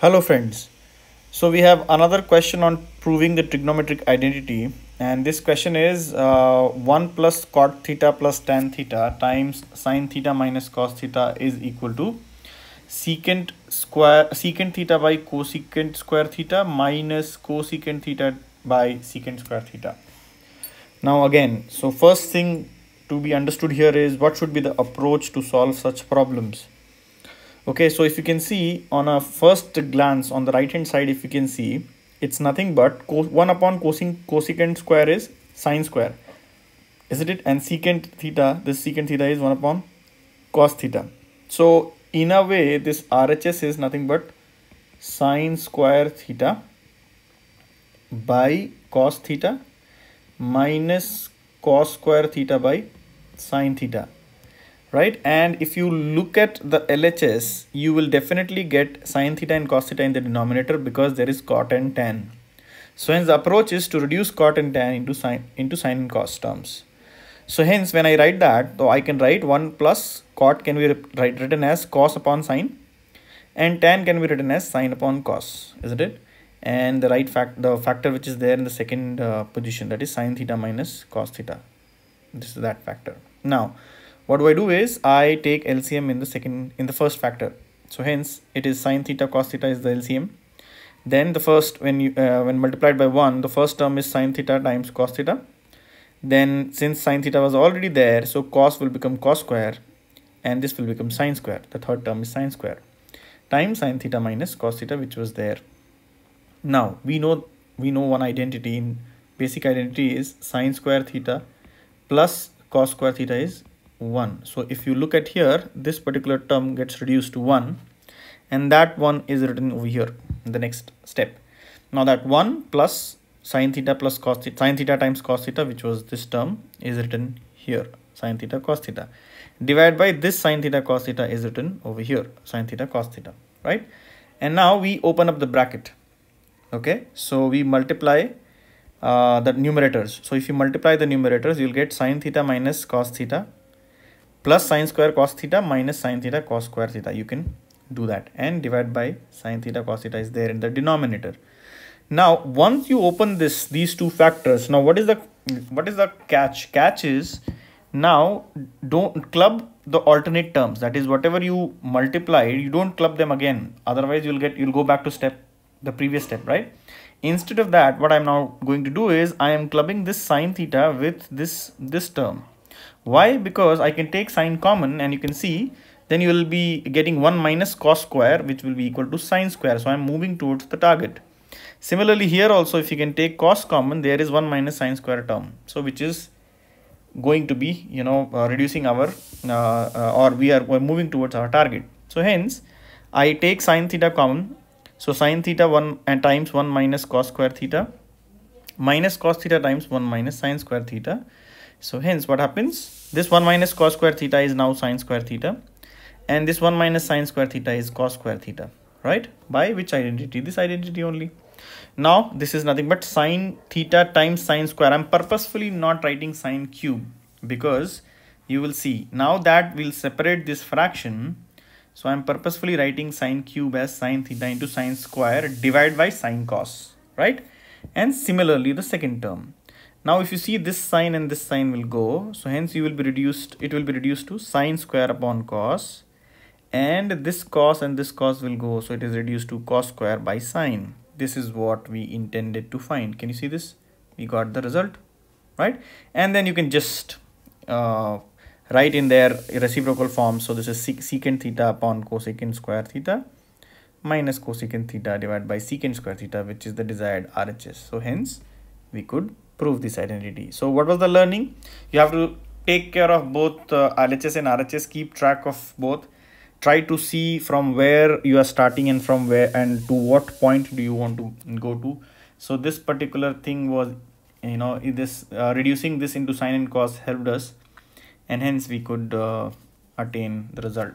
Hello friends. So we have another question on proving the trigonometric identity and this question is uh, 1 plus cot theta plus tan theta times sine theta minus cos theta is equal to secant square secant theta by cosecant square theta minus cosecant theta by secant square theta. Now again, so first thing to be understood here is what should be the approach to solve such problems okay so if you can see on a first glance on the right hand side if you can see it's nothing but 1 upon cosine cosecant square is sine square. Isn't it and secant theta this secant theta is 1 upon cos theta. So in a way this RHS is nothing but sine square theta by cos theta minus cos square theta by sine theta right? And if you look at the LHS you will definitely get sine theta and cos theta in the denominator because there is cot and tan. So hence the approach is to reduce cot and tan into sine into sine and cos terms. So hence when I write that though I can write 1 plus cot can be write, written as cos upon sine and tan can be written as sine upon cos isn't it? And the right fact the factor which is there in the second uh, position that is sine theta minus cos theta. This is that factor. Now what do I do is I take LCM in the second in the first factor. So hence it is sine theta cos theta is the LCM then the first when you uh, when multiplied by 1 the first term is sine theta times cos theta. Then since sine theta was already there so cos will become cos square and this will become sine square. The third term is sine square. Times sine theta minus cos theta which was there. Now we know we know one identity in basic identity is sine square theta plus cos square theta is 1 so if you look at here this particular term gets reduced to 1 and that one is written over here in the next step. Now that 1 plus sine theta plus cos theta sine theta times cos theta which was this term is written here. Sine theta cos theta. Divided by this sine theta cos theta is written over here. Sine theta cos theta right? And now we open up the bracket. Okay? So we multiply uh, the numerators. So if you multiply the numerators you'll get sine theta minus cos theta plus sine square cos theta minus sine theta cos square theta. You can do that. And divide by sine theta cos theta is there in the denominator. Now once you open this these two factors now what is the what is the catch? Catch is now don't club the alternate terms. That is whatever you multiply you don't club them again. Otherwise you'll get you'll go back to step the previous step right? Instead of that what i'm now going to do is i am clubbing this sine theta with this this term why? Because I can take sine common and you can see then you will be getting 1 minus cos square which will be equal to sine square. So I am moving towards the target. Similarly here also if you can take cos common there is 1 minus sine square term. So which is going to be you know uh, reducing our uh, uh, or we are moving towards our target. So hence I take sine theta common. So sine theta 1 and times 1 minus cos square theta minus cos theta times 1 minus sine square theta so hence what happens? This 1 minus cos square theta is now sine square theta. And this 1 minus sine square theta is cos square theta. Right? By which identity? This identity only. Now this is nothing but sine theta times sine square. I'm purposefully not writing sine cube because you will see now that we'll separate this fraction. So I'm purposefully writing sine cube as sine theta into sine square divided by sine cos. Right? And similarly the second term now if you see this sine and this sine will go, so hence you will be reduced, it will be reduced to sine square upon cos and this cos and this cos will go, so it is reduced to cos square by sine. This is what we intended to find. Can you see this? We got the result, right? And then you can just uh, write in their reciprocal form. So this is sec secant theta upon cosecant square theta minus cosecant theta divided by secant square theta, which is the desired RHS. So hence we could prove this identity. So what was the learning? You have to take care of both uh, LHS and RHS, keep track of both. Try to see from where you are starting and from where and to what point do you want to go to. So this particular thing was, you know, this uh, reducing this into sine and cos helped us and hence we could uh, attain the result.